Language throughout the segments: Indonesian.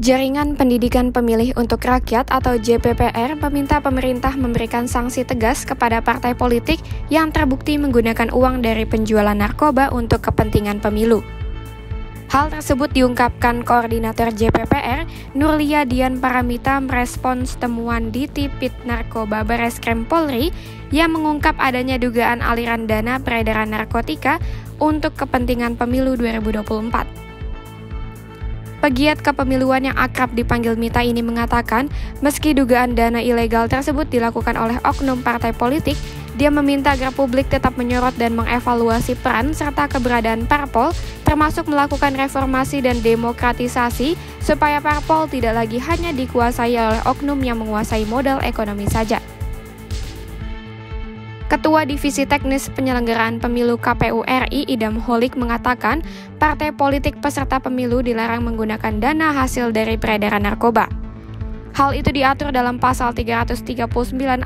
Jaringan Pendidikan Pemilih untuk Rakyat atau JPPR meminta pemerintah memberikan sanksi tegas kepada partai politik yang terbukti menggunakan uang dari penjualan narkoba untuk kepentingan pemilu. Hal tersebut diungkapkan Koordinator JPPR, Nurlia Dian Paramita merespons temuan di Tipit Narkoba Bareskrim Polri yang mengungkap adanya dugaan aliran dana peredaran narkotika untuk kepentingan pemilu 2024. Pegiat kepemiluan yang akrab dipanggil Mita ini mengatakan, meski dugaan dana ilegal tersebut dilakukan oleh oknum partai politik, dia meminta agar publik tetap menyorot dan mengevaluasi peran serta keberadaan parpol, termasuk melakukan reformasi dan demokratisasi, supaya parpol tidak lagi hanya dikuasai oleh oknum yang menguasai modal ekonomi saja. Ketua Divisi Teknis Penyelenggaraan Pemilu KPU RI Idam Holik mengatakan, partai politik peserta pemilu dilarang menggunakan dana hasil dari peredaran narkoba. Hal itu diatur dalam pasal 339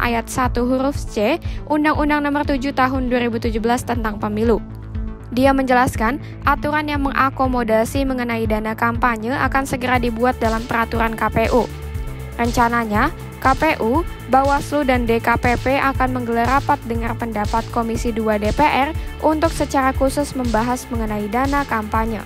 ayat 1 huruf C Undang-Undang Nomor 7 Tahun 2017 tentang Pemilu. Dia menjelaskan, aturan yang mengakomodasi mengenai dana kampanye akan segera dibuat dalam peraturan KPU. Rencananya, KPU, Bawaslu, dan DKPP akan menggelar rapat dengar pendapat Komisi 2 DPR untuk secara khusus membahas mengenai dana kampanye.